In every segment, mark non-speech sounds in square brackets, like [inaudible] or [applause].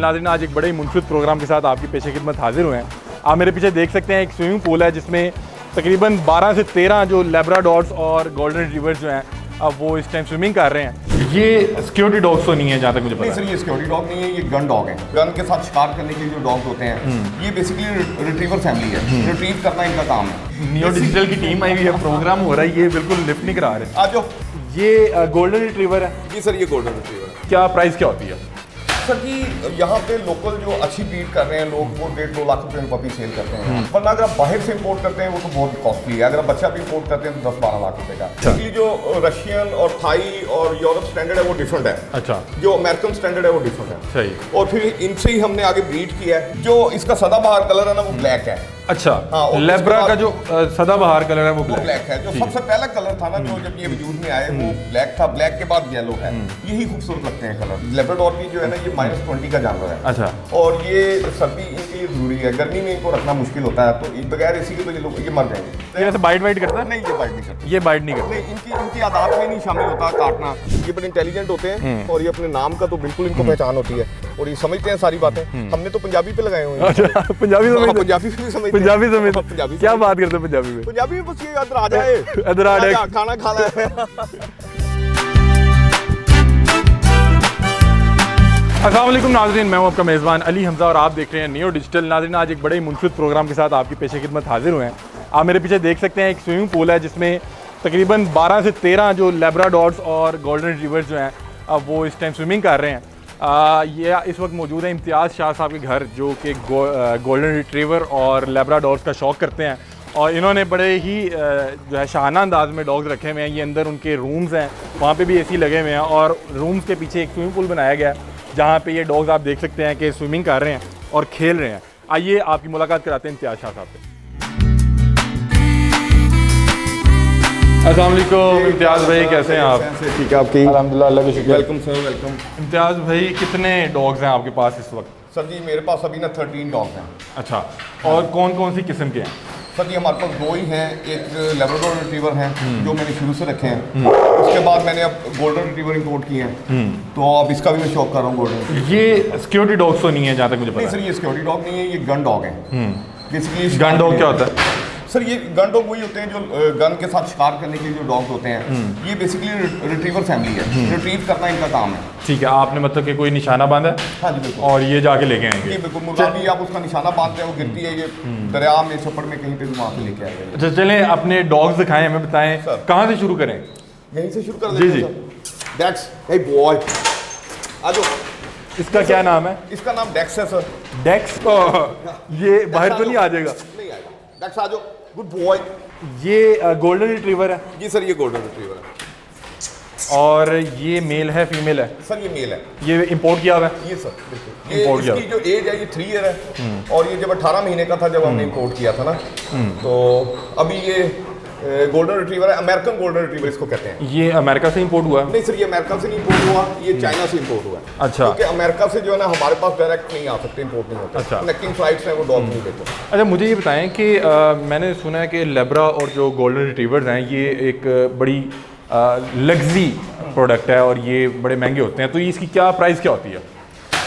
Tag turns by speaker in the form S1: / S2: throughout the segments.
S1: नाजरीन आज एक बड़े ही मुनफरद प्रोग्राम के साथ आपकी पेशे खिदमत हाजिर हुए हैं। आप मेरे पीछे देख सकते हैं एक स्विमिंग पूल है जिसमें तकरीबन 12 से 13 जो लेब्राडॉर्स और गोल्डन रिट्रीवर्स जो हैं अब वो इस टाइम स्विमिंग कर रहे हैं। ये सिक्योरिटी डॉग्स तो नहीं है जहाँ तक मुझे
S2: नहीं
S1: पता
S2: सर ये सिक्योरिटी डॉग नहीं है ये गन डॉग है। गन के साथ शिकार करने के जो डॉग्स होते हैं ये बेसिकली रिट्रीवर फैमिली है। रिट्रीव करना इनका काम है।
S1: नियो डिजिटल की टीम आई हुई है प्रोग्राम हो रहा है ये बिल्कुल लिफ्ट नहीं करा रहे।
S2: आज
S1: ये गोल्डन रिट्रीवर है।
S2: जी सर ये गोल्डन रिट्रीवर है।
S1: क्या प्राइस क्या होती है?
S2: सर कि यहाँ पे लोकल जो अच्छी बीट कर रहे हैं लोग वो डेढ़ दो लाख रुपए में पपी सेल करते हैं। वरना अगर आप बाहर से इम्पोर्ट करते हैं वो तो बहुत कॉस्टली है। अगर आप बच्चा भी इम्पोर्ट करते हैं तो दस बारह लाख रुपए का। इसलिए जो रशियन और थाई और यूरोप स्टैंडर्ड है वो डिफरेंट है।
S1: अच्छा।
S2: जो अमेरिकन स्टैंडर्ड है वो डिफरेंट है।
S1: सही।
S2: और फिर इनसे ही हमने आगे ब्रीड किया है। जो इसका सदाबहार कलर है ना वो ब्लैक है।
S1: अच्छा
S2: हाँ,
S1: लेब्रा का जो सदाबहार कलर है वो
S2: वो
S1: ब्लैक
S2: ब्लैक है। जो सबसे पहला कलर था ना जो जब ये वजूद में आए वो ब्लैक था। ब्लैक के बाद येलो है। यही खूबसूरत लगते हैं कलर। लेब्राडोर की जो है ना ये माइनस ट्वेंटी का जानवर है।
S1: अच्छा।
S2: और ये सर्दी इनके लिए ज़रूरी है। गर्मी में इनको रखना मुश्किल होता है तो बगैर इसी के तो ये लोग ये मर जाएँगे।
S1: ये बाइट वाइट करता है?
S2: नहीं ये बाइट नहीं करते।
S1: ये बाइट नहीं करता।
S2: इनकी इनकी आदात में नहीं शामिल होता काटना। ये बड़े इंटेलिजेंट होते हैं और ये अपने नाम का तो बिल्कुल इनको पहचान होती है। और ये समझते हैं सारी बातें। हमने तो पंजाबी पे लगाए हुए हैं।
S1: अच्छा पंजाबी
S2: हाँ,
S1: समझते
S2: पंजाबी भी समझते हैं।
S1: पंजाबी
S2: हाँ,
S1: समझते
S2: पंजाबी
S1: क्या बात करते हैं पंजाबी में
S2: पंजाबी में बस ये जाए। [laughs]
S1: इधर आ जाए।
S2: खाना खा ले [laughs]
S1: असलम नाजरीन मैं हूँ आपका मेज़बान अली हमजा और आप देख रहे हैं न्यू डिजिटल नाजरीन आज एक बड़े ही मुनफरद प्रोग्राम के साथ आपकी पेशे खिदमत हाजिर हुए हैं। आप मेरे पीछे देख सकते हैं एक स्विमिंग पूल है जिसमें तकरीबन 12 से 13 जो लेब्राडॉर्स और गोल्डन रिवर्स जो हैं अब वो इस टाइम स्विमिंग कर रहे हैं। आ, ये इस वक्त मौजूद है इम्तियाज़ शाह साहब के घर जो कि गो, गोल्डन रिट्रीवर और लेब्राडॉर्स का शौक़ करते हैं। और इन्होंने बड़े ही जो है शाहाना अंदाज में डॉग्स रखे हुए हैं। ये अंदर उनके रूम्स हैं वहाँ पे भी एसी लगे हुए हैं और रूम्स के पीछे एक स्विमिंग पूल बनाया गया है जहाँ पे ये डॉग्स आप देख सकते हैं कि स्विमिंग कर रहे हैं और खेल रहे हैं। आइए आपकी मुलाकात कराते हैं इम्तियाज़ शाह साहब से। अस्सलाम वालेकुम। इम्तियाज़ भाई कैसे हैं आप?
S2: ठीक है आपकी
S1: अलहमदिल्ला अल्लाह का शुक्र
S2: वेलकम सर वेलकम।
S1: इम्तियाज़ भाई कितने डॉग्स हैं आपके पास इस वक्त?
S2: सर जी मेरे पास अभी ना थर्टीन डॉग्स हैं।
S1: अच्छा और कौन कौन सी किस्म के हैं?
S2: सर जी हमारे पास दो ही हैं एक लेब्राडोर रिट्रीवर हैं जो मैंने शुरू से रखे हैं। उसके बाद मैंने अब गोल्डन रिट्रीवर इंपोर्ट किए हैं। तो अब इसका भी मैं शौक कर रहा हूँ गोल्डन
S1: ये सिक्योरिटी डॉग्स तो नहीं है जहाँ तक मुझे
S2: नहीं
S1: पता
S2: सर ये सिक्योरिटी डॉग नहीं है ये गन डॉग है। बेसिकली
S1: है गन डॉग क्या होता है?
S2: सर ये गन डॉग वही होते हैं जो गन के साथ शिकार करने के लिए जो डॉग्स होते हैं ये बेसिकली रिट्रीवर फैमिली है। रिट्रीव करना इनका काम है।
S1: ठीक है आपने मतलब कि कोई निशाना बांधा है?
S2: हाँ जी बिल्कुल।
S1: और ये जाके लेके आएँगे।
S2: बिल्कुल। मुर्गा भी आप उसका निशाना बांधते हैं वो गिरती है ये दरिया में छप्पड़ में कहीं पे भी वहाँ पे लेके आएगा।
S1: अच्छा चलें अपने डॉग्स दिखाएँ हमें बताएँ कहाँ से शुरू करें?
S2: यहीं से शुरू कर
S1: जी, जी।
S2: डेक्स बॉय आ
S1: इसका क्या नाम है?
S2: इसका नाम डेक्स है सर।
S1: डेक्स ये बाहर तो नहीं आ जाएगा।
S2: नहीं आएगा। डेक्स आ जाओ। गुड बॉय
S1: ये गोल्डन रिट्रीवर है।
S2: जी सर ये गोल्डन रिट्रीवर है।
S1: और ये मेल है फीमेल है?
S2: सर ये मेल है।
S1: ये इंपोर्ट किया हुआ है?
S2: ये सर बिल्कुल
S1: Import किया
S2: जो एज है ये थ्री ईयर है। और ये जब 18 महीने का था जब हमने इंपोर्ट किया था ना तो अभी ये गोल्डन रिट्रीवर है अमेरिकन गोल्डन रिट्रीवर इसको कहते हैं।
S1: ये अमेरिका से इंपोर्ट हुआ? है
S2: नहीं सर ये अमेरिका से नहीं इंपोर्ट हुआ ये चाइना से इंपोर्ट हुआ है।
S1: अच्छा।
S2: क्योंकि अमेरिका से जो है ना हमारे पास डायरेक्ट नहीं आ सकते इंपोर्ट नहीं होते।
S1: अच्छा।
S2: कनेक्टिंग फ्लाइट्स हैं वो डॉग नहीं देते।
S1: अच्छा मुझे ये बताएँ कि मैंने सुना है कि लेब्रा और जो गोल्डन रिट्रीवर्स हैं ये एक बड़ी लग्जरी प्रोडक्ट है और ये बड़े महँगे होते हैं। तो इसकी क्या प्राइस क्या होती है?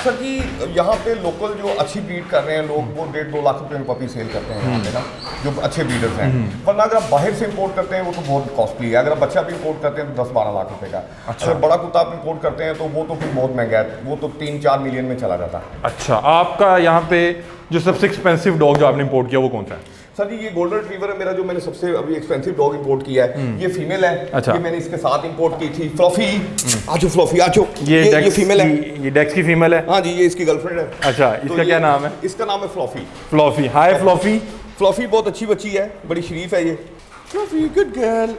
S2: सर जी यहाँ पे लोकल जो अच्छी ब्रीड कर रहे हैं लोग वो डेढ़ दो लाख रुपए में पपी सेल करते हैं यहाँ पे ना जो अच्छे ब्रीडर्स हैं। वरना अगर आप बाहर से इंपोर्ट करते हैं वो तो बहुत कॉस्टली है। अगर आप बच्चा भी इंपोर्ट करते हैं तो दस बारह लाख रुपए का। अच्छा। अगर बड़ा कुत्ता आप इंपोर्ट करते हैं तो वो तो फिर बहुत महँगा है। वो तो तीन चार मिलियन में चला जाता। है
S1: अच्छा आपका यहाँ पे जो सबसे एक्सपेंसिव डॉग जो आपने इम्पोर्ट किया वो कौन सा है?
S2: सर जी ये गोल्डन रिट्रीवर है मेरा जो मैंने सबसे अभी एक्सपेंसिव डॉग इंपोर्ट किया है। ये फीमेल है।
S1: अच्छा।
S2: ये मैंने इसके साथ इंपोर्ट की थी। फ्लॉफी आजो फ्लॉफी आजो।
S1: ये
S2: ये, ये फीमेल है।
S1: ये डेक्स की फीमेल है?
S2: हाँ जी ये इसकी गर्लफ्रेंड है।
S1: अच्छा
S2: तो
S1: इसका
S2: ये-
S1: क्या नाम है?
S2: इसका नाम है Fluffy
S1: Fluffy hi Fluffy
S2: Fluffy बहुत अच्छी बच्ची है। बड़ी शरीफ है ये। फ्लॉफी गुड गर्ल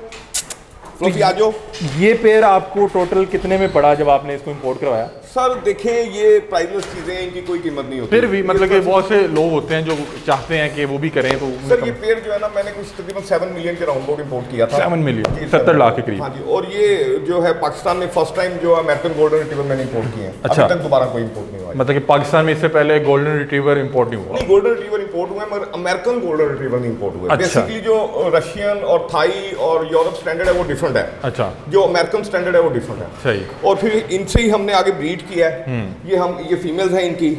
S2: फ्लॉफी आ जाओ
S1: ये पेयर आपको टोटल कितने में पड़ा जब आपने इसको इम्पोर्ट करवाया?
S2: सर देखें ये प्राइसलेस चीज़ें हैं इनकी कोई कीमत नहीं होती।
S1: फिर भी मतलब कि बहुत से लोग होते हैं जो चाहते हैं कि वो भी करें तो
S2: सर ये पेड़ जो है ना मैंने कुछ तकरीबन सेवन मिलियन के राउंड इंपोर्ट किया था।
S1: 7 मिलियन,
S2: जी,
S1: 70
S2: seven
S1: लाख के करीब।
S2: हाँ जी और ये जो है पाकिस्तान में फ़र्स्ट टाइम जो अमेरिकन गोल्डन रिट्रीवर मैंने इंपोर्ट किए हैं।
S1: अच्छा।
S2: तक दोबारा कोई इंपोर्ट नहीं हुआ
S1: मतलब कि पाकिस्तान में इससे पहले गोल्डन रिट्रीवर इंपोर्ट नहीं हुआ।
S2: नहीं गोल्डन रिट्रीवर इंपोर्ट हुए मगर अमेरिकन गोल्डन रिट्रीवर नहीं इंपोर्ट हुए।
S1: अच्छा।
S2: बेसिकली जो रशियन और थाई और यूरोप स्टैंडर्ड है वो डिफरेंट है।
S1: अच्छा।
S2: जो अमेरिकन स्टैंडर्ड है वो डिफरेंट है।
S1: सही।
S2: और फिर इनसे ही हमने आगे ब्रीड की है। ये हम ये फीमेल्स हैं इनकी।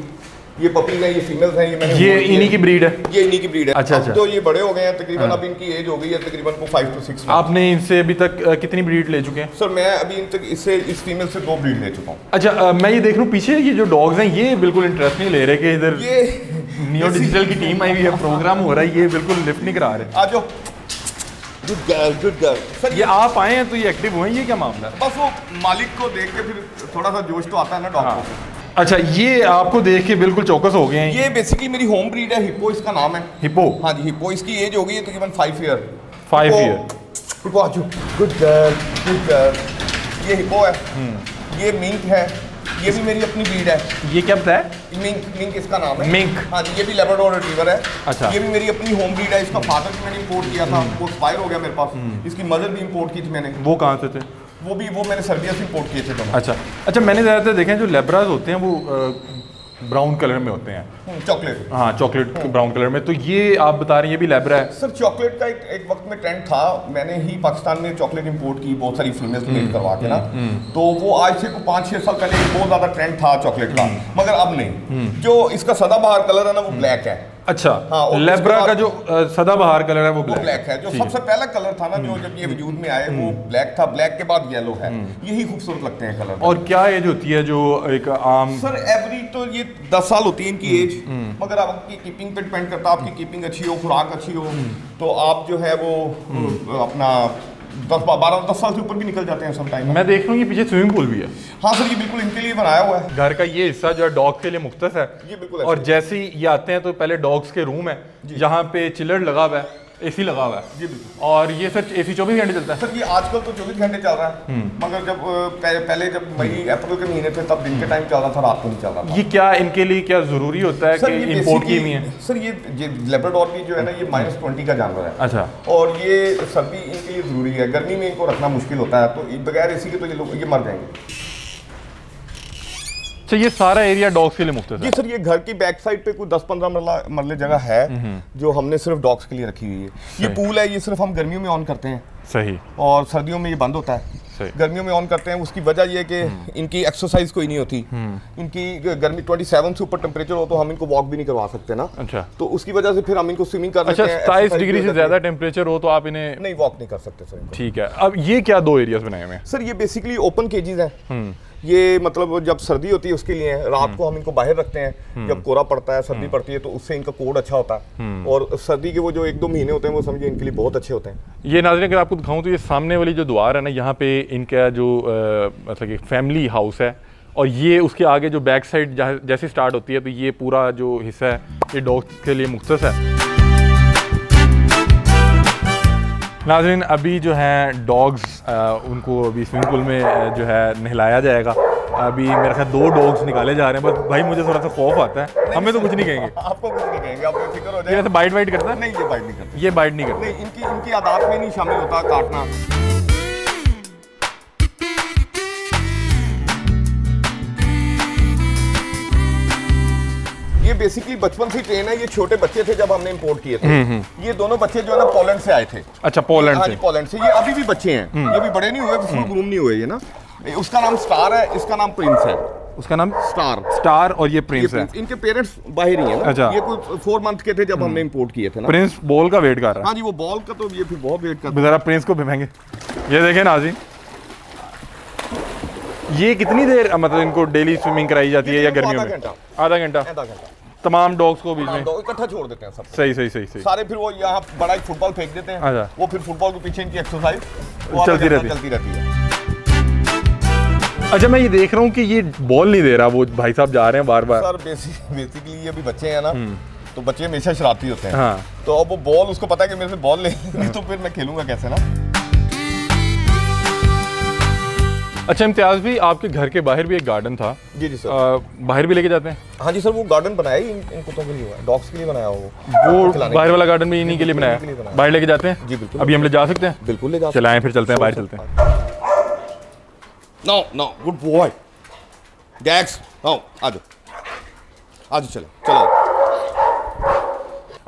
S2: ये पपीज हैं ये फीमेल्स हैं ये मैंने
S1: ये इन्हीं की ब्रीड है?
S2: ये इन्हीं की ब्रीड है।
S1: अच्छा, अच्छा।
S2: तो ये बड़े हो गए हैं तकरीबन अब इनकी एज हो गई है तकरीबन को फाइव टू सिक्स
S1: आपने इनसे अभी तक कितनी ब्रीड ले चुके हैं?
S2: सर मैं अभी इन तक इससे इस फीमेल से दो ब्रीड ले चुका हूँ।
S1: अच्छा अ, मैं ये देख रहा हूँ पीछे ये जो डॉग्स हैं ये बिल्कुल इंटरेस्ट नहीं ले रहे कि इधर
S2: ये
S1: नियो डिजिटल [laughs] की टीम आई हुई है [laughs] प्रोग्राम हो रहा है ये बिल्कुल लिफ्ट नहीं करा रहे।
S2: आ जाओ। Good girl good girl sir
S1: ये आप आए हैं तो ये एक्टिव हुए ये क्या मामला? है
S2: बस वो मालिक को देख के फिर थोड़ा सा जोश तो आता है ना डॉग
S1: हाँ। अच्छा ये आपको देख के बिल्कुल चौकस हो गए हैं?
S2: ये बेसिकली मेरी होम ब्रीड है हिप्पो इसका नाम है।
S1: हिप्पो
S2: हाँ जी हिप्पो इसकी एज हो गई है तकरीबन five year
S1: Five year.
S2: Hippo आ गुड गर्ल गुड गर्ल ये हिप्पो है।
S1: हम्म।
S2: ये मिंक है। ये भी मेरी अपनी ब्रीड है।
S1: ये क्या बताया?
S2: मिंक मिंक इसका नाम है।
S1: मिंक
S2: हाँ जी ये भी लेब्राडोर रिट्रीवर है।
S1: अच्छा।
S2: ये भी मेरी अपनी होम ब्रीड है। इसका फादर भी मैंने इंपोर्ट किया था।
S1: हम्म।
S2: वो एक्सपायर हो गया मेरे पास। इसकी मदर भी इम्पोर्ट की थी मैंने।
S1: वो कहाँ से थे?
S2: वो भी वो मैंने सर्दिया से इंपोर्ट किए थे।
S1: अच्छा। अच्छा मैंने ज़्यादातर देखे जो लेबराज होते हैं वो ब्राउन कलर में होते हैं।
S2: चॉकलेट।
S1: हाँ चॉकलेट ब्राउन कलर में। तो ये आप बता रहे हैं ये भी लैबरा है?
S2: सर चॉकलेट का एक, एक वक्त में ट्रेंड था। मैंने ही पाकिस्तान में चॉकलेट इंपोर्ट की बहुत सारी फीमेल्स फ़िल्म करवा के ना। तो वो आज से पाँच छः साल पहले बहुत ज़्यादा ट्रेंड था चॉकलेट का।
S1: हम्म।
S2: मगर अब नहीं। जो इसका सदाबहार कलर है ना वो ब्लैक है।
S1: अच्छा
S2: हाँ,
S1: लेब्रा का जो सदाबहार कलर है वो ब्लैक,
S2: वो
S1: ब्लैक
S2: है। जो सबसे पहला कलर था ना जो जब ये वजूद में आए वो ब्लैक था। ब्लैक के बाद येलो है।
S1: हम्म।
S2: यही खूबसूरत लगते हैं कलर
S1: और क्या एज होती है जो एक आम
S2: सर एवरेज तो ये दस साल होती है इनकी
S1: हम्म,
S2: एज मगर आपकी कीपिंग पे डिपेंड करता है आपकी कीपिंग अच्छी हो खुराक अच्छी हो
S1: हम्म।
S2: तो आप जो है वो अपना दस बारह दस साल से ऊपर भी निकल जाते हैं समटाइम
S1: मैं देख रहा हूँ ये पीछे स्विमिंग पूल भी है।
S2: हाँ सर ये बिल्कुल इनके लिए बनाया हुआ है।
S1: घर का ये हिस्सा जो है डॉग के लिए मुख्त है।
S2: ये बिल्कुल
S1: और जैसे ही ये आते हैं तो पहले डॉग्स के रूम है जहाँ पे चिलर लगा हुआ है। एसी लगा हुआ है।
S2: जी बिल्कुल।
S1: और ये सर एसी चौबीस घंटे चलता है।
S2: सर ये आजकल तो चौबीस घंटे चल रहा है
S1: हम्म।
S2: मगर जब पहले पहले जब मई अप्रैल के महीने थे तब दिन के टाइम चल रहा था रात को नहीं चल रहा था।
S1: ये क्या इनके लिए क्या ज़रूरी होता है
S2: सर
S1: कि
S2: ये
S1: इंपोर्ट की है?
S2: सर ये ये लेब्राडोर की जो है ना ये माइनस ट्वेंटी का जानवर है।
S1: अच्छा।
S2: और ये सर्दी इनके लिए ज़रूरी है। गर्मी में इनको रखना मुश्किल होता है तो बगैर इसी के तो ये लोग ये मर जाएँगे।
S1: अच्छा ये सारा एरिया डॉग्स के लिए
S2: जी
S1: है
S2: सर ये घर की बैक साइड पे कोई 10-15 मरला मरले जगह है जो हमने सिर्फ़ डॉग्स के लिए रखी हुई है। ये पूल है ये सिर्फ़ हम गर्मियों में ऑन करते हैं।
S1: सही।
S2: और सर्दियों में ये बंद होता है। गर्मियों में ऑन करते हैं उसकी वजह ये है कि इनकी एक्सरसाइज कोई नहीं होती। इनकी गर्मी 27 से ऊपर टेम्परेचर हो तो हम इनको वॉक भी नहीं करवा सकते ना।
S1: अच्छा।
S2: तो उसकी वजह से फिर हम इनको स्विमिंग कर
S1: अच्छा
S2: लेते हैं
S1: सताईस डिग्री से ज़्यादा टेम्परेचर हो तो आप इन्हें
S2: नहीं वॉक नहीं कर सकते सर
S1: ठीक है। अब ये क्या दो एरियाज़ बनाए हुए हैं?
S2: सर ये बेसिकली ओपन केजेस हैं।
S1: हम्म।
S2: ये मतलब जब सर्दी होती है उसके लिए रात को हम इनको बाहर रखते हैं जब कोरा पड़ता है सर्दी पड़ती है तो उससे इनका कोड अच्छा होता है। और सर्दी के वो जो एक दो महीने होते हैं वो समझिए इनके लिए बहुत अच्छे होते हैं।
S1: ये नाजरीन अगर आपको दिखाऊँ तो ये सामने वाली जो द्वार है ना यहाँ पे इनका जो मतलब कि फैमिली हाउस है और ये उसके आगे जो बैक साइड जैसे स्टार्ट होती है तो ये पूरा जो हिस्सा है ये डॉग्स के लिए मुख्तस है। नाजरीन अभी जो है डॉग्स उनको अभी स्विमिंग पूल में जो है नहलाया जाएगा। अभी मेरे ख्याल दो डॉग्स निकाले जा रहे हैं बस भाई मुझे थोड़ा सा खौफ आता है। हमें तो कुछ नहीं कहेंगे।
S2: आपको कुछ नहीं कहेंगे आप फ़िक्र हो जाए।
S1: बाइट वाइट करता है?
S2: नहीं ये बाइट नहीं करता।
S1: ये बाइट नहीं करता।
S2: नहीं इनकी इनकी आदात में नहीं शामिल होता काटना। बेसिकली बचपन से ट्रेन है ये छोटे बच्चे थे जब हमने इंपोर्ट किए थे। ये दोनों बच्चे जो है ना पोलैंड से आए थे।
S1: अच्छा पोलैंड
S2: हाँ
S1: से।
S2: पोलैंड से। ये अभी भी बच्चे हैं। ये भी बड़े नहीं हुए फुल ग्रूम नहीं हुए ये ना। उसका नाम स्टार है इसका नाम प्रिंस है।
S1: उसका नाम
S2: स्टार
S1: स्टार और ये
S2: ये
S1: प्रिंस है
S2: इनके पेरेंट्स बाहर ही हैं ना।
S1: अच्छा।
S2: ये कुछ फोर मंथ के थे जब हमने इंपोर्ट किए थे ना।
S1: प्रिंस बॉल का वेट कर रहा है।
S2: हाँ जी वो बॉल का तो ये फिर बहुत वेट करता
S1: जरा प्रिंस को भिमेंगे ये देखें नाजी। ये कितनी देर मतलब इनको डेली स्विमिंग कराई जाती है या गर्मियों में। आधा घंटा।
S2: आधा घंटा।
S1: तमाम डॉग्स को बीच में
S2: इकट्ठा छोड़ देते हैं सब।
S1: सही सही सही सही।
S2: सारे फिर वो यहाँ बड़ा एक फुटबॉल फेंक देते हैं।
S1: अच्छा।
S2: वो फिर फुटबॉल के पीछे इनकी एक्सरसाइज
S1: चलती रहती है।
S2: चलती रहती है।
S1: अच्छा मैं ये देख रहा हूँ कि ये बॉल नहीं दे रहा वो भाई साहब जा रहे हैं बार बार
S2: सर बेसिक बेसिकली ये अभी बच्चे हैं ना तो बच्चे हमेशा शरारती होते हैं।
S1: हाँ।
S2: तो अब वो बॉल उसको पता है कि मेरे से बॉल ले तो फिर मैं खेलूँगा कैसे ना?
S1: अच्छा इम्तियाज़ भी आपके घर के बाहर भी एक गार्डन था।
S2: जी जी सर
S1: अ, बाहर भी लेके जाते हैं?
S2: हाँ जी सर वो गार्डन बनाया ही इन, इन कुत्तों के लिए हुआ डॉग्स के लिए बनाया वो।
S1: वो बाहर वाला गार्डन भी इन्हीं के लिए बनाया। बाहर लेके जाते हैं?
S2: जी, बिल्कुल।
S1: अभी हम ले जा सकते हैं?
S2: बिल्कुल ले जा
S1: चलाएँ फिर चलते हैं बाहर चलते हैं।
S2: नो नो गुड बॉय गैक्स आओ आ जाओ आ जाओ चलो चलो।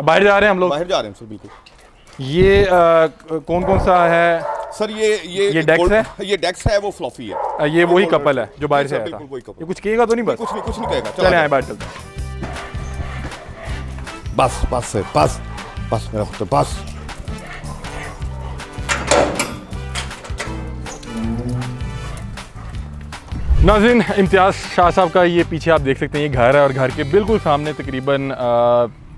S1: बाहर जा रहे हैं हम लोग?
S2: बाहर जा रहे हैं सर बिल्कुल।
S1: ये कौन कौन सा है?
S2: सर ये ये
S1: ये डेक्स है?
S2: ये डेक्स है वो फ्लॉफी है।
S1: अ, ये वही कपल है जो बाहर से आया था। ये कुछ कहेगा तो नहीं बस।
S2: कुछ नहीं कुछ नहीं कहेगा
S1: चले आए। बाहर चलते
S2: बस बस सर बस बस मेरा पुत्र बस।
S1: नाजिन इम्तियाज़ शाह साहब का ये पीछे आप देख सकते हैं ये घर है और घर के बिल्कुल सामने तकरीबन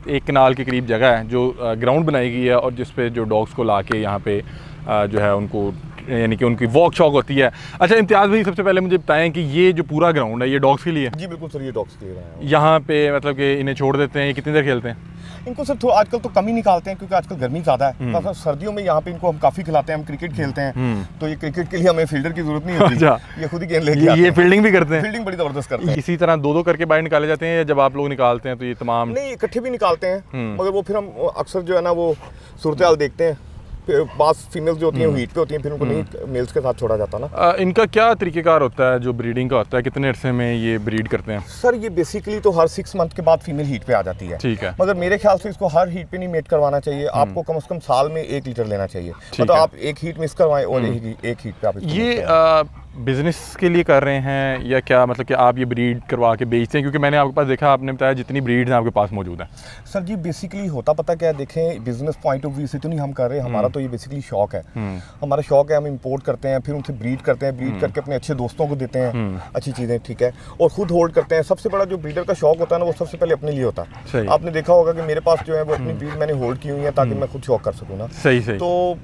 S1: एक कनाल के करीब जगह है जो ग्राउंड बनाई गई है और जिस पे जो डॉग्स को ला के यहाँ पे जो है उनको यानी कि उनकी वॉक शॉक होती है। अच्छा इम्तियाज़ भाई सबसे पहले मुझे बताएँ कि ये जो पूरा ग्राउंड है ये डॉग्स के लिए है?
S2: जी बिल्कुल सर ये डॉग्स के लिए
S1: यहाँ पे मतलब कि इन्हें छोड़ देते हैं ये कितनी देर खेलते हैं?
S2: इनको सर थोड़ा आजकल तो कम ही निकालते हैं क्योंकि आजकल गर्मी ज़्यादा है।
S1: हम्म।
S2: तो सर्दियों में यहाँ पे इनको हम काफ़ी खिलाते हैं हम क्रिकेट खेलते हैं। तो ये क्रिकेट के लिए हमें फील्डर की ज़रूरत नहीं होती।
S1: अच्छा।
S2: ये खुद ही गेंद लेके
S1: ये, फील्डिंग भी करते हैं?
S2: फील्डिंग बड़ी ज़बरदस्त करते हैं।
S1: इसी तरह दो दो करके बाहर निकाले जाते हैं या जब आप लोग निकालते हैं तो ये तमाम?
S2: नहीं इकट्ठे भी निकालते हैं।
S1: हम्म।
S2: मगर वो फिर हम अक्सर जो है ना वो सूरत हाल देखते हैं। फिर बास फीमेल्स जो होती हैं
S1: हम्म।
S2: हीट पे होती हैं फिर उनको नहीं मेल्स के साथ छोड़ा जाता ना।
S1: आ, इनका क्या तरीकेकार होता है जो ब्रीडिंग का होता है? कितने अरसे में ये ब्रीड करते हैं?
S2: सर ये बेसिकली तो हर सिक्स मंथ के बाद फीमेल हीट पे आ जाती है।
S1: ठीक है।
S2: मगर मेरे ख्याल से इसको हर हीट पे नहीं मेट करवाना चाहिए। आपको कम से कम साल में एक लीटर लेना चाहिए। मतलब आप एक हीट मिस करवाएँ और एक हीट पे आप
S1: ये। बिज़नेस के लिए कर रहे हैं या क्या मतलब कि आप ये ब्रीड करवा के बेचते हैं? क्योंकि मैंने आपके पास देखा आपने बताया जितनी ब्रीड्स हैं आपके पास मौजूद हैं।
S2: सर जी बेसिकली होता पता क्या है? देखें बिज़नेस पॉइंट ऑफ़ व्यू से तो नहीं हम कर रहे हमारा
S1: हम्म।
S2: तो ये बेसिकली शौक है। हमारा शौक है हम इंपोर्ट करते हैं फिर उनसे ब्रीड करते हैं
S1: हम्म।
S2: ब्रीड करके अपने अच्छे दोस्तों को देते हैं अच्छी चीज़ें ठीक है? और खुद होल्ड करते हैं। सबसे बड़ा जो ब्रीडर का शौक होता है ना वो सबसे पहले अपने लिए होता
S1: हम्म।
S2: है आपने देखा होगा कि मेरे पास जो है वो अपनी ब्रीड मैंने होल्ड की हुई है ताकि मैं खुद शौक कर सकूँ ना।
S1: सही सही।
S2: तो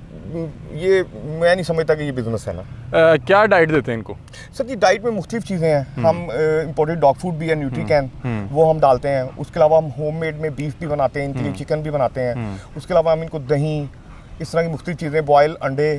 S2: ये मैं नहीं समझता कि ये बिज़नेस है ना।
S1: क्या डाइट देते हैं इनको?
S2: सर जी डाइट में मुख्तलिफ़ चीज़ें हैं।
S1: हम्म।
S2: हम इम्पोर्टेड डॉग फ़ूड भी है न्यूट्री कैन वो हम डालते हैं। उसके अलावा हम होम मेड में बीफ भी बनाते हैं इनके
S1: हम्म।
S2: लिए चिकन भी बनाते हैं। उसके अलावा हम इनको दही इस तरह की मुख्तलिफ़ चीज़ें बॉयल अंडे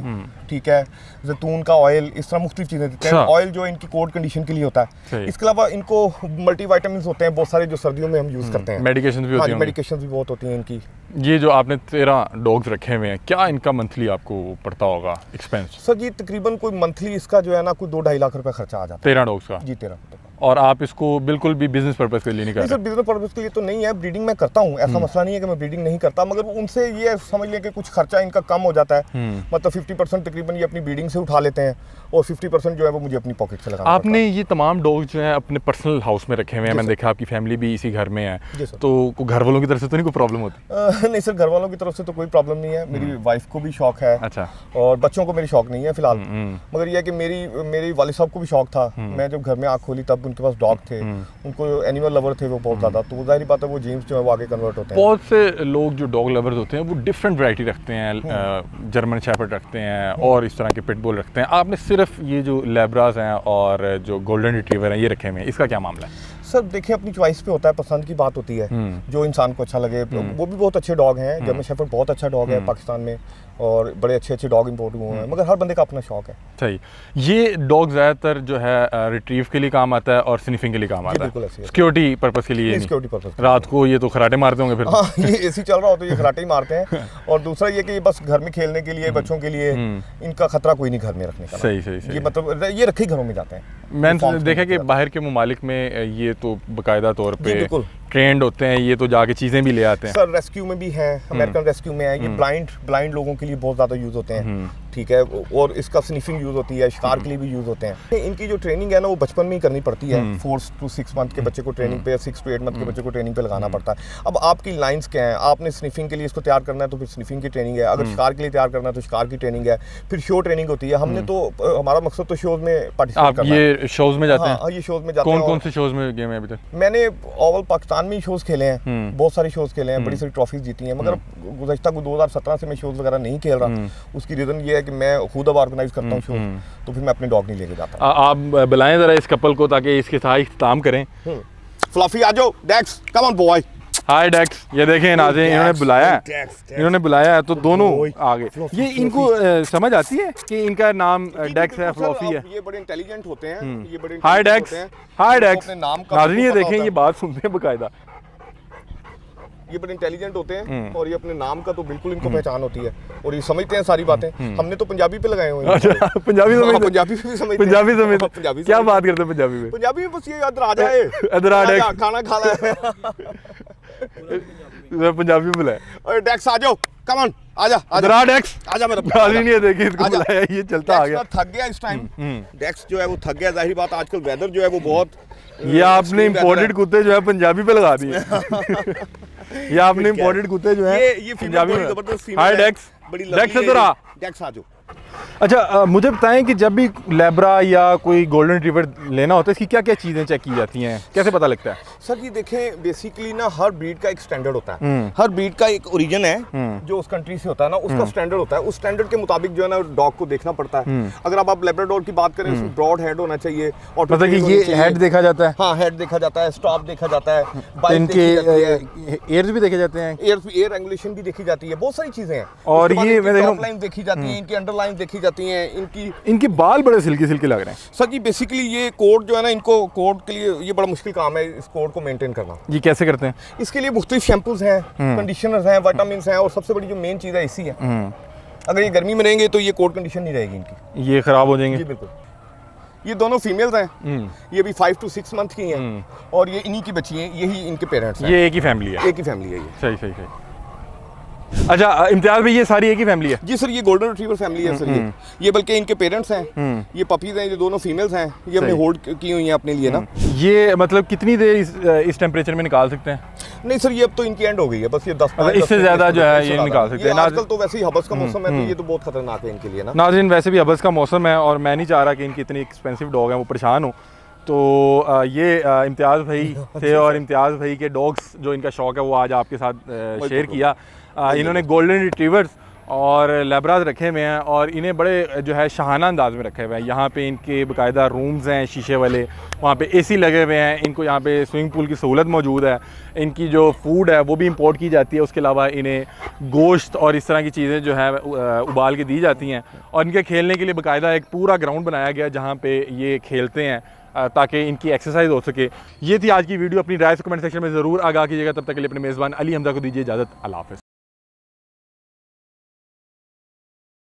S2: ठीक है जैतून का ऑयल इस तरह मुख्तलिफ़ चीज़ें देते हैं।
S1: हम्म। अच्छा।
S2: ऑयल जो इनकी कोल्ड कंडीशन के लिए होता है। इसके अलावा इनको मल्टी वाइटामिन होते हैं बहुत सारे जो सर्दियों में हम यूज़ करते हैं।
S1: मेडिकेशन भी
S2: हाँ
S1: होती
S2: जी
S1: हैं
S2: मेडिकेशन भी बहुत होती हैं इनकी।
S1: ये जो आपने तेरह डॉग्स रखे हुए हैं क्या इनका मंथली आपको पड़ता होगा एक्सपेंस
S2: सर जी तकरीबन कोई मंथली इसका जो है ना कोई दो ढाई लाख रुपए खर्चा आ जाता है।
S1: तेरह डॉग्स का?
S2: जी तेरह।
S1: और आप इसको बिल्कुल भी बिज़नेस पर्पज के लिए नहीं कर
S2: सर बिज़नेस पर्पज के लिए तो नहीं है ब्रीडिंग मैं करता हूँ
S1: हम्म।
S2: ऐसा मसला नहीं है कि मैं ब्रीडिंग नहीं करता मगर उनसे ये समझ लें कि कुछ खर्चा इनका कम हो जाता है।
S1: हम्म।
S2: मतलब फिफ्टी परसेंट तकरीबन ये अपनी ब्रीडिंग से उठा लेते हैं और फिफ्टी परसेंट जो है वो मुझे अपनी पॉकेट से लगाना
S1: आपने ये तमाम डॉग्स जो हैं अपने पर्सनल हाउस में रखे हुए हैं। मैंने देखा आपकी फैमिली भी इसी घर में है। तो घर वालों की तरफ़ से तो नहीं कोई प्रॉब्लम होती?
S2: नहीं सर घर वालों की तरफ़ से तो कोई प्रॉब्लम नहीं है। मेरी वाइफ को भी शौक है
S1: अच्छा।
S2: और बच्चों को मेरी शौक नहीं है फ़िलहाल।
S1: हम्म।
S2: मगर यह कि मेरी मेरी वालिद साहब को भी शौक था। मैं जब घर में आँख खोली तब उनके पास डॉग थे उनको एनिमल लवर थे वो बहुत ज़्यादा तो ज़ाहिर बात है वो जेम्स जो है वो आगे कन्वर्ट होते हैं।
S1: बहुत से लोग जो डॉग लवर्स होते हैं वो डिफरेंट वैरायटी रखते
S2: हम्म।
S1: हैं जर्मन शेफर्ड रखते हैं और इस तरह के पिटबुल रखते हैं। आपने सिर्फ़ ये जो लेब्राज हैं और जो गोल्डन रिट्रीवर हैं ये रखे हुए हैं इसका क्या मामला है?
S2: सर देखिए अपनी चॉइस पे होता है पसंद की बात होती है
S1: हम्म।
S2: जो इंसान को अच्छा लगे वो भी बहुत अच्छे डॉग हैं जर्मन शेफर्ड बहुत अच्छा डॉग
S1: हम्म।
S2: है पाकिस्तान में। और बड़े अच्छे अच्छे डॉग इंपोर्ट हुए हैं। मगर हर बंदे का अपना शौक है।
S1: सही। ये डॉग ज़्यादातर जो है रिट्रीव के लिए काम आता है और स्निफिंग के लिए काम आता है। सिक्योरिटी पर्पज के लिए
S2: सिक्योरिटी पर्पज
S1: रात को ये तो खराटे मारते होंगे फिर।
S2: हाँ ये एसी चल रहा हो तो ये खराटे ही मारते हैं। [laughs] और दूसरा ये कि ये बस घर में खेलने के लिए बच्चों के लिए इनका खतरा कोई नहीं घर में रखने का।
S1: हम्म। सही सही।
S2: ये मतलब ये रखे घरों में जाते हैं।
S1: मैंने देखा कि बाहर के ममालिक में ये तो बाकायदा तौर
S2: जी,
S1: पे
S2: बिल्कुल।
S1: ट्रेंड होते हैं ये तो जाके चीज़ें भी ले आते हैं
S2: सर रेस्क्यू में भी है
S1: हम्म।
S2: अमेरिकन रेस्क्यू में है ये ब्लाइंड ब्लाइंड लोगों के लिए बहुत ज़्यादा यूज़ होते
S1: हम्म।
S2: हैं ठीक है और इसका स्निफिंग यूज़ होती है शिकार के लिए भी यूज़ होते हैं। इनकी जो ट्रेनिंग है ना वो बचपन में ही करनी पड़ती है।
S1: हम्म।
S2: फोर टू सिक्स मंथ के बच्चे को ट्रेनिंग पे सिक्स टू एट मंथ के बच्चे को ट्रेनिंग पे लगाना पड़ता है। अब आपकी लाइंस क्या है? आपने स्निफिंग के लिए इसको तैयार करना है तो फिर स्निफिंग की ट्रेनिंग है।
S1: हम्म।
S2: अगर शिकार के लिए तैयार करना है तो शिकार की ट्रेनिंग है। फिर शो ट्रेनिंग होती है। हमने तो हमारा मकसद तो शोज़ में पार्टिसिपेट
S1: हम्म।
S2: करना
S1: ये शोज़ में जाते
S2: हाँ? ये शोज़ में जाते हैं
S1: कौन
S2: और-
S1: से शोज़ में गए हैं अभी तक?
S2: मैंने ओवल पाकिस्तान में ही शोज़ खेले हैं।
S1: हम्म।
S2: बहुत सारे शोज़ खेले हैं। बड़ी सारी ट्रॉफीज जीती हैं। मगर गुजशत दो हज़ार सत्रह से मैं शोज़ वगैरह नहीं खेल
S1: हम्म।
S2: रहा उसकी रीज़न ये है कि मैं खुद अब ऑर्गेनाइज करता हूँ शोज़ तो फिर मैं अपने डॉग नहीं लेके जाता।
S1: आ, आप बुलाएँ ज़रा इस कपल को ताकि इसके साथ इख्ताम करें।
S2: फ्लफी आ जाओ। डेक्स कम ऑन बॉय
S1: हाय डेक्स ये देखें नाज़रीन इन्होंने बुलाया है. इन्होंने बुलाया है तो दोनों आ गए ये इनको समझ आती है कि इनका नाम डेक्स है फ्लॉफी है।
S2: ये बड़े इंटेलिजेंट होते हैं ये बड़े
S1: हाय डेक्स हाय डेक्स
S2: अपने नाम का
S1: नाज़रीन ये देखें ये बात सुनते हैं बकायदा।
S2: ये बड़े इंटेलिजेंट होते
S1: हम्म।
S2: हैं और ये अपने नाम का तो बिल्कुल इनको पहचान होती है। और ये समझते हैं सारी बातें। हमने तो पंजाबी पे लगाए हुए हैं।
S1: हम्म। अच्छा पंजाबी
S2: हाँ, पंजाबी भी समझते
S1: पंजाबी
S2: हाँ,
S1: समझते
S2: पंजाबी
S1: क्या बात करते हैं पंजाबी में?
S2: पंजाबी में बस ये जाए। [laughs]
S1: इधर आ जाए।
S2: खाना खा ले। [laughs]
S1: पंजाबी में बुलाया।
S2: ओए डेक्स आ जाओ। कम ऑन आजा आजा
S1: डेक्स
S2: आजा मेरा
S1: नाजरीन नहीं है देखिए इसको बुलाया ये चलता आ गया।
S2: थक गया इस टाइम डेक्स जो है वो थक गया ज़ाहिर बात आजकल वेदर जो है वो बहुत
S1: ये आपने इम्पोर्टेड कुत्ते जो है पंजाबी पे लगा दिए। [laughs] ये आपने इम्पोर्टेड कुत्ते जो है
S2: ये ये फीमेल
S1: पंजाबी
S2: बड़ी
S1: में।
S2: ज़बरदस्त फीमेल
S1: हाय डेक्स
S2: बड़ी
S1: डेक्स इधर आ
S2: डेक्स आ जाओ।
S1: अच्छा अ, मुझे बताएँ कि जब भी लेब्रा या कोई गोल्डन रिट्रीवर लेना होता है इसकी क्या क्या चीज़ें चेक की जाती हैं? कैसे पता लगता है?
S2: सर जी देखें बेसिकली ना हर ब्रीड का एक स्टैंडर्ड होता है।
S1: हम्म।
S2: हर ब्रीड का एक ओरिजिन है जो उस कंट्री से होता है ना उसका स्टैंडर्ड होता है। उस स्टैंडर्ड के मुताबिक जो है ना डॉग को देखना पड़ता है। अगर आप, आप लेब्राडोर की बात करें उसमें ब्रॉड हेड होना चाहिए और
S1: मतलब कि ये हेड देखा जाता है?
S2: हाँ हेड देखा जाता है स्टॉप देखा जाता है
S1: तो इनके एयर्स भी देखे जाते हैं?
S2: एयर एयर रेगुलेशन भी देखी जाती है। बहुत सारी चीज़ें हैं।
S1: और ये देखी
S2: जाती है इनकी अंडरलाइन देखी जाती हैं इनकी
S1: इनके बाल बड़े सिल्की सिल्की लग रहे हैं।
S2: सर जी बेसिकली ये कोड जो है ना इनको कोड के लिए ये बड़ा मुश्किल काम है इस कोड को मेंटेन करना।
S1: ये कैसे करते हैं?
S2: इसके लिए मुख्तलिफ़ शैम्पूज हैं कंडीशनर्स हैं विटामिन हैं और सबसे बड़ी जो मेन चीज़ है इसी है। अगर ये गर्मी में रहेंगे तो ये कोड कंडीशन नहीं रहेगी इनकी।
S1: ये ख़राब हो
S2: जी
S1: जाएँगे
S2: बिल्कुल। ये दोनों फीमेल्स हैं। ये भी फाइव टू सिक्स मंथ की हैं और ये इन्हीं की बच्ची हैं यही इनके पेरेंट्स हैं।
S1: ये एक ही फैमिली है।
S2: एक ही फैमिली है ये।
S1: सही सही सही। अच्छा इम्तियाज़ भाई ये सारी एक ही फैमिली है?
S2: जी सर ये गोल्डन रिट्रीवर फैमिली है सर ये। ये बल्कि इनके पेरेंट्स हैं। ये पपीज हैं ये दोनों फीमेल्स हैं। ये हमने होल्ड की हुई हैं अपने लिए ना।
S1: ये मतलब कितनी देर इस, इस टेम्परेचर में निकाल सकते हैं?
S2: नहीं सर ये अब तो इनकी एंड हो गई है बस ये दस
S1: मतलब इससे ज़्यादा जो है ये निकाल सकते हैं।
S2: आजकल तो वैसे ही हबस का मौसम है तो ये तो बहुत खतरनाक है इनके लिए ना।
S1: नाजरीन वैसे भी अबस का मौसम है और मैं नहीं चाह रहा कि इनकी इतनी एक्सपेंसिव डॉग है वो परेशान हो। तो ये इम्तियाज़ भाई [laughs] थे और इम्तियाज़ भाई के डॉग्स जो इनका शौक है वो आज आपके साथ शेयर किया। अ, इन्होंने गोल्डन रिट्रीवर्स और लेबराज रखे हुए हैं और इन्हें बड़े, जो है, शहाना अंदाज में रखे हुए हैं। यहाँ पे इनके बाकायदा रूम्स हैं, शीशे वाले, वहाँ पे एसी लगे हुए हैं। इनको यहाँ पे स्विमिंग पूल की सहूलत मौजूद है। इनकी जो फ़ूड है, वो भी इंपोर्ट की जाती है। उसके अलावा इन्हें गोश्त और इस तरह की चीज़ें, जो है उबाल के दी जाती हैं। और इनके खेलने के लिए बाकायदा एक पूरा ग्राउंड बनाया गया जहाँ पर ये खेलते हैं ताकि इनकी एक्सरसाइज हो सके। ये थी आज की वीडियो अपनी राय कमेंट सेक्शन में ज़रूर आगा कीजिएगा। तब तक के लिए अपने मेज़बान अली हमदा को दीजिए इजाज़त। हाफ़िज़।